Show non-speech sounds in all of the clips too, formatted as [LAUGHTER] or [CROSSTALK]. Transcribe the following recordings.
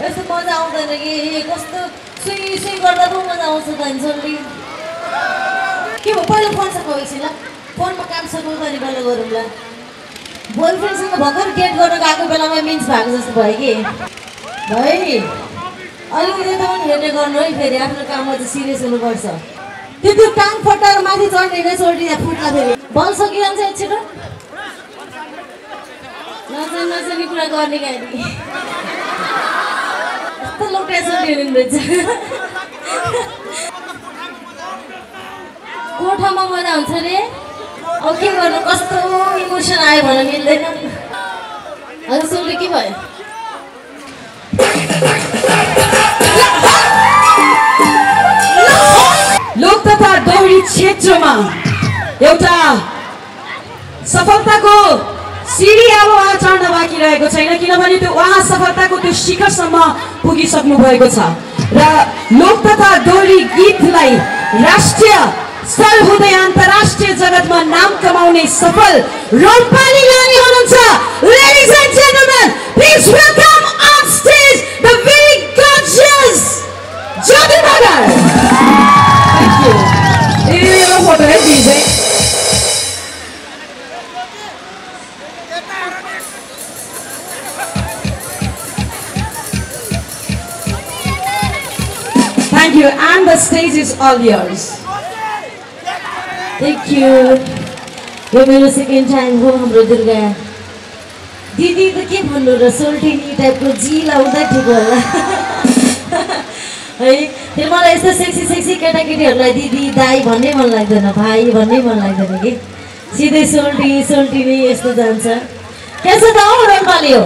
यस्तो मजा आउँदैन कि कस्तो सुई सुई गर्दा पो मजा आउँछ त नि के भयो पहिला फोन सकाउ एकछिन ल फोनमा काम सकाउ त अनि पहिला गरौँ ल बोयफ्रेन्डसँग भर्खर डेट गर्न गएको बेलामा मिन्स भएको जस्तो भयो कि भाइ अलिकति त पनि हेर्ने गर्नु है फेरि आफ्नो काममा चाहिँ सिरियस हुनुपर्छ त्यो त्यो टाङ फटाएर माथि चढ्ने नै चढिँदा फुट्ला फेरि बल सकिरहन्छ एकछिन नचान नचाने कुरा गर्ने गाडी कस्तो लोटा चढिरहनु रहेछ कोठामा मजा हुन्छ रे अब के गर्नु कस्तो इमोसन आयो भने मिल्दैन हजुर सोल्टी के भयो लोक तथा दौडी क्षेत्रमा एउटा सफलताको सिडी अब उहाँ चढ्न बाँकी रहेको छैन किनभने त्यो उहाँ सफलताको त्यो शिखरसम्म पुगिसक्नु भएको छ। र लोक तथा दौडी गीतलाई राष्ट्रिय स्तर हुँदै अन्तर्राष्ट्रिय जगतमा नाम कमाउने सफल रोल्पाली लाने हुनुहुन्छ। Ladies and gentlemen please welcome on stage the very gorgeous Jyoti Magar Thank you. ए एउटा फोटो है दिदी Thank you, and the stage is all yours. Thank you यो मेरो सेकेन्ड टाइम हो हाम्रो दुर्गा दिदी त के भन्नु र सोल्टिनी टाइपको जी लाउँदा ठिक होला है फेरि मलाई यस्तो सेक्सी सेक्सी केटाकेटीहरूलाई दिदी दाई भन्नै मन लाग्दैन भाइ भन्नै मन लाग्दैन कि? सिधै सोल्टी सोल्टिनी यस्तो जान्छ। छ त हौ रोल्पाली हो।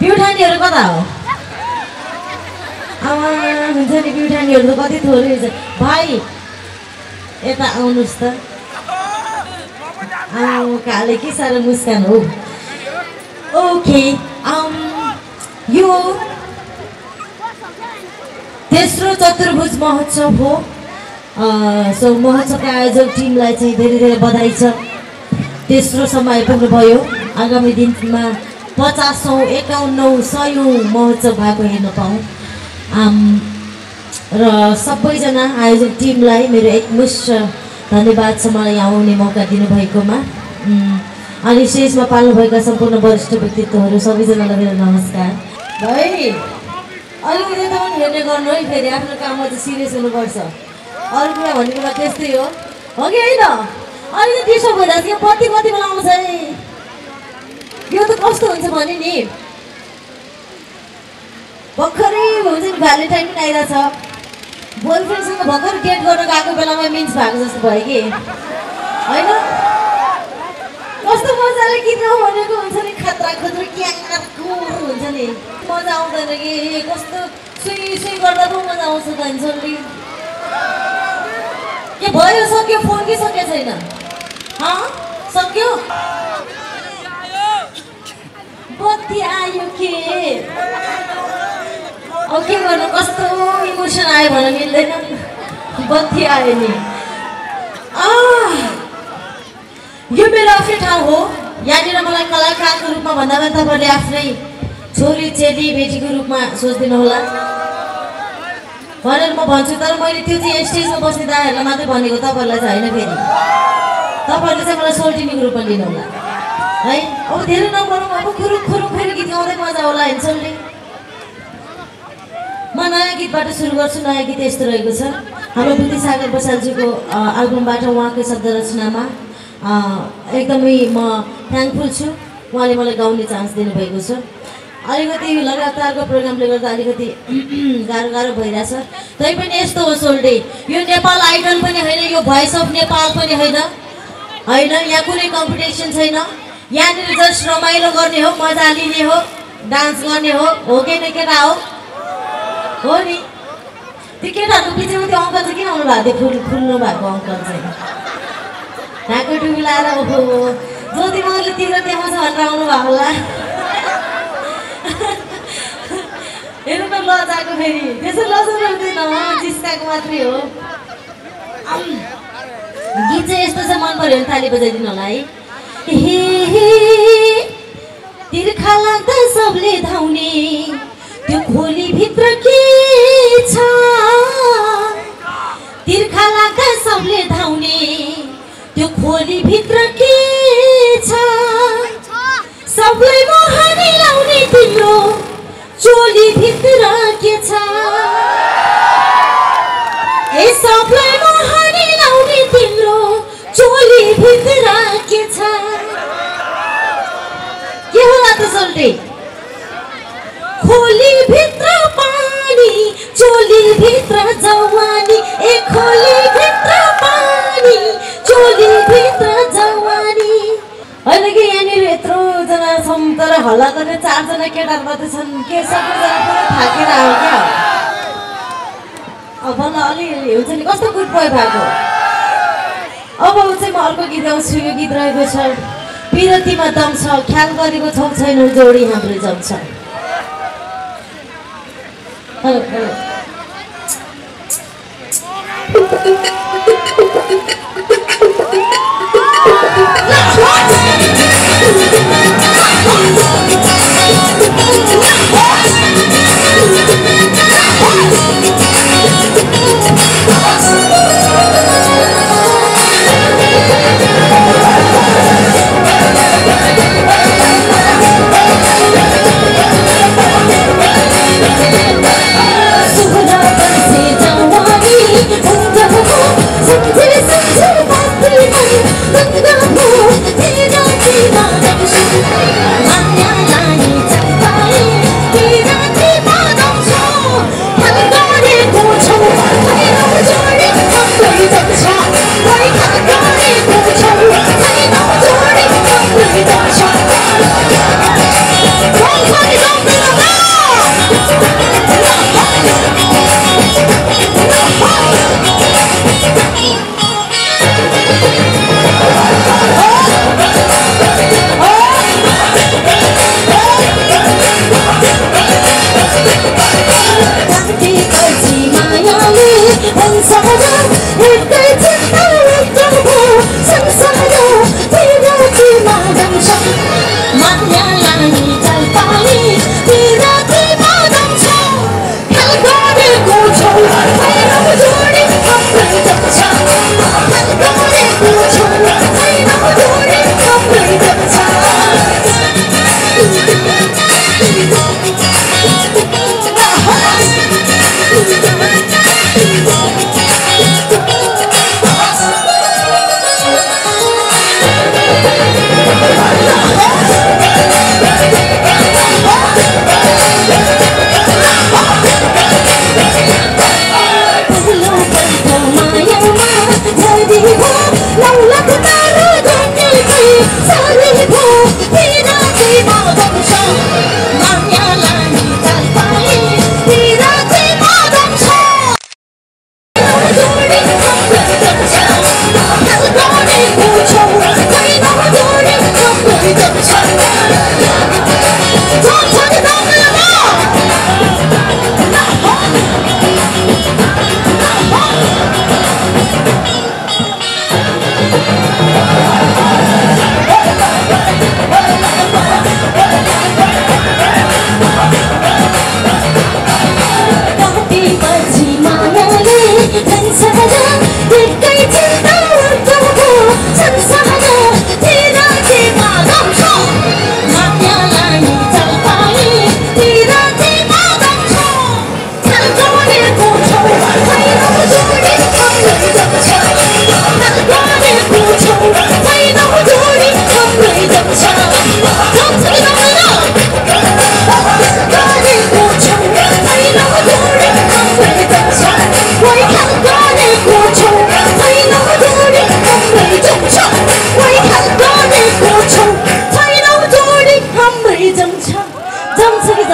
प्युठानीहरू कता हो? हुन्छ नि प्युठानीहरू त कति थोरै हुन्छ भाइ यता आउनुहोस् त। काले के साह्रो मुस्कान हो? ओके यो तेस्रो चतुर्भुज महोत्सव हो। सो महोत्सवका आयोजक टिमलाई चाहिँ धेरै धेरै बधाई छ। तेस्रोसम्म आइपुग्नुभयो आगामी दिनमा पचासौँ एकाउन्नौ सयौँ महोत्सव भएको हेर्न पाऊँ। र सबैजना आयोजक टिमलाई मेरो एकमुष्ट धन्यवाद छ मलाई यहाँ आउने मौका दिनुभएकोमा। अनि स्टेजमा पाल्नुभएका सम्पूर्ण वरिष्ठ व्यक्तित्वहरू सबैजनालाई मेरो नमस्कार। भाइ अलिकति पनि हेर्ने गर्नु है फेरि आफ्नो काममा चाहिँ सिरियस हुनुपर्छ। अरू कुरा भनेको त त्यस्तै हो हो कि होइन अलिकति त्यसो भइरहेको छ यो कति कति बेला आउँछ है यो त कस्तो हुन्छ भने नि भर्खरै हुन्छ नि भ्यालेन्टाइन पनि आइरहेछ बोयफ्रेन्डसँग भर्खर डेट गर्न गएको बेलामा मिन्स भएको जस्तो भयो कि होइन कस्तो मजाले गाउँ भनेको हुन्छ नि खतरा खतरा क्याको हुन्छ नि मजा आउँदैन कि कस्तो सुई सुई गर्दा पो मजा आउँछ त नि भयो सक्यो फोन कि सकेको छैन सक्यो? बत्ती आयो के? अब के गर्नु? कस्तो इमोसन आयो भने मिल्दैन। बत्ती आयो नि। यो मेरो आफ्नै ठाउँ हो। यहाँनिर मलाई कलाकारको रूपमा भन्दा पनि तपाईँले आफ्नै छोरी चेली बेटीको रूपमा सोचिदिनु होला भनेर म भन्छु तर मैले त्यो चाहिँ स्टेजमा बस्ने दाहरूलाई मात्रै भनेको तपाईँहरूलाई चाहिँ होइन फेरि। तपाईँहरूले चाहिँ मलाई सोल्टिनीको रूपमा लिनु होला है? अब धेरै नगरौँ अब खुरुक खुरुक फेरि गीत गाउँदै मजा होला होइन सोल्टी म नयाँ गीतबाट सुरु गर्छु नयाँ गीत यस्तो रहेको छ। हाम्रो बुद्धि सागर अ, एल्बमबाट उहाँकै शब्द रचनामा एकदमै म थ्याङ्कफुल छु। उहाँले मलाई गाउने चान्स दिनुभएको छ। अलिकति लगातारको प्रोग्रामले गर्दा अलिकति [CLEARS THROAT] गाह्रो गाह्रो भइरहेछ। तैपनि यस्तो हो सोल्डे। यो नेपाल आइडल पनि होइन यो भोइस अफ नेपाल पनि होइन। होइन यहाँ कुनै कम्पिटिसन छैन। यहाँनिर जस्ट रमाइलो गर्ने हो मजा लिने हो डान्स गर्ने हो। हो कि नै केटा हो? हो नि। त्यो केटाहरूको पिछेमा त्यो अङ्कल चाहिँ किन आउनु भएको थियो? फुल फुल्नु भएको अङ्कल चाहिँ। ढाको टुपी लाएर ओहो। ज्योति मगरले तिम्रो देखाउँछ भनेर आउनु भएको होला हेर्नु त लजाएको फेरि। त्यसो लजाउनु हुँदैन जिस्काएको मात्रै हो। गीत चाहिँ यस्तो छ मन पऱ्यो भने ताली बजाइदिनु होला है। तिर्खा लाग्दा सबले धाउने खोलीभित्र के छ? तिर्खा लाग्दा सबले धाउने त्यो खोलीभित्र के छ? खोली भित्र पानी चोली भित्र जवानी ए खोली भित्र पानी चोली भित्र जवानी। होइन कि यहाँनिर यत्रोजना छौँ तर हल्ला गर्ने चारजना केटाहरू मात्रै छन् के सबैजना पुरा थाकेर आयो क्या? अब बल्ल अलिअलि हुन्छ नि कस्तो गुड बोय भएको? अब चाहिँ म अर्को गीत गाउँछु यो गीत रहेको छ विरतिमा दम छ ख्याल गरेको छौँ छैनौँ जोडी हाम्रो जम्छ। हेलो हेलो सुखदा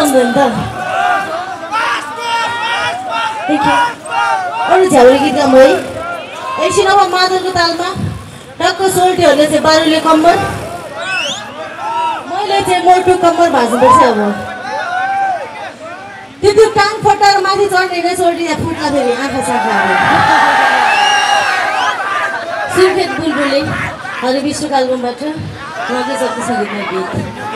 कि जम्दैन त अरू झ्याउरे गीत गाउँ है। एकछिन अब मादलको तालमा। टक्क सोल्टीहरूले चाहिँ बारुले कम्बर। मैले चाहिँ मोटु कम्बर भाँच्नुपर्छ अब। त्यो टाङ फटाएर माथि चढ्ने नै सोल्टी फुट्ला फेरि आँखा साखाहरू सुर्खेत बुलबुले हरि विष्णु उहाँकै शक्ति सङ्गीतमा गीत।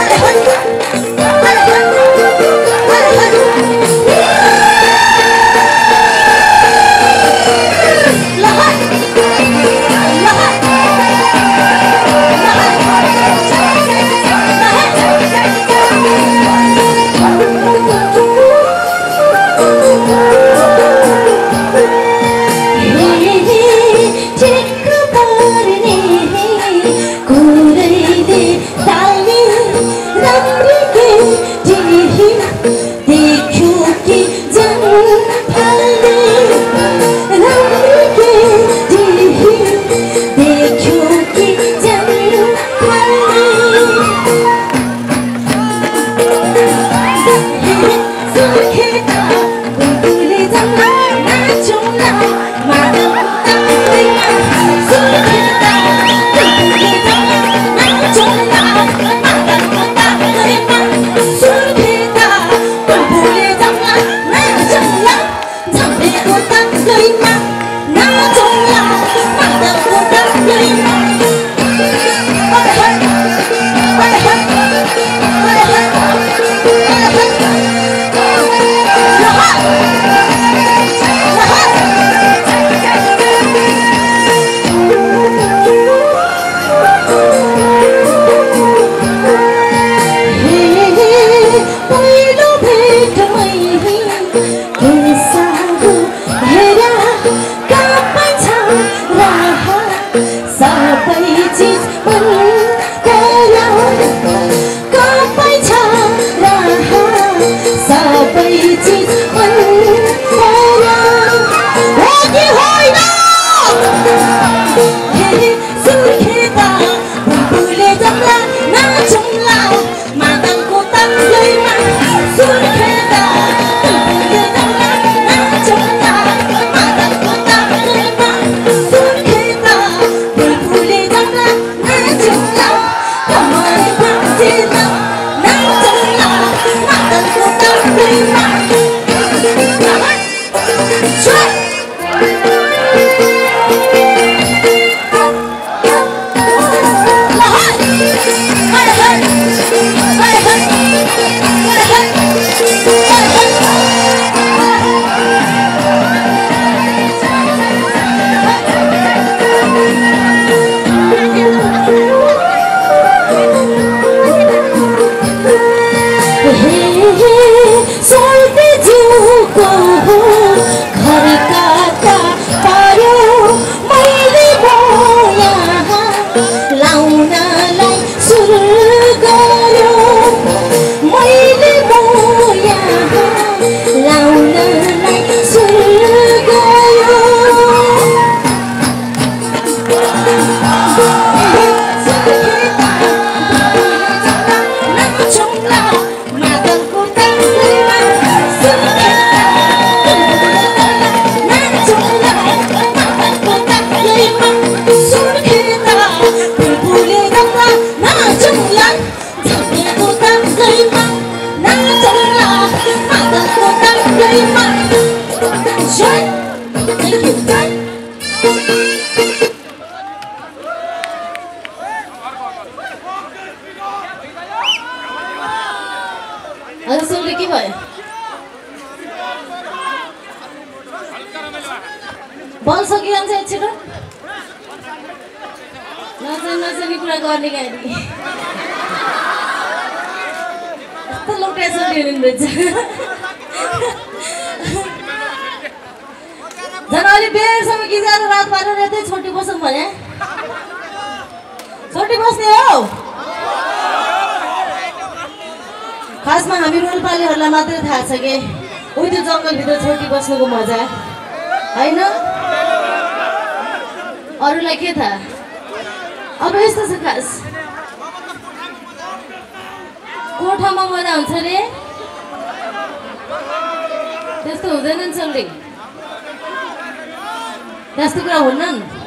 है बोल नेपालीहरूले सुन्नु के भयो बल सकिरहन्छ एकछिन नचाहिने नचाहिने कुरा गर्ने गाडी कस्तो लोकेसन दिनुहुन्छ झन् अलि बेरसम्म गिजाएर रात पारेर यतै छोटी बसौँ भने छोटी बस्ने हो खासमा हामी रोलपालीहरूलाई मात्रै थाहा छ कि? उही त्यो जङ्गलभित्र छोटी बस्नुको मजा। होइन? अरूलाई के थाहा? अब यस्तो छ खास। कोठामा मजा हुन्छ रे। त्यस्तो हुँदैन नि चल्ने त्यस्तो कुरा हुन्न नि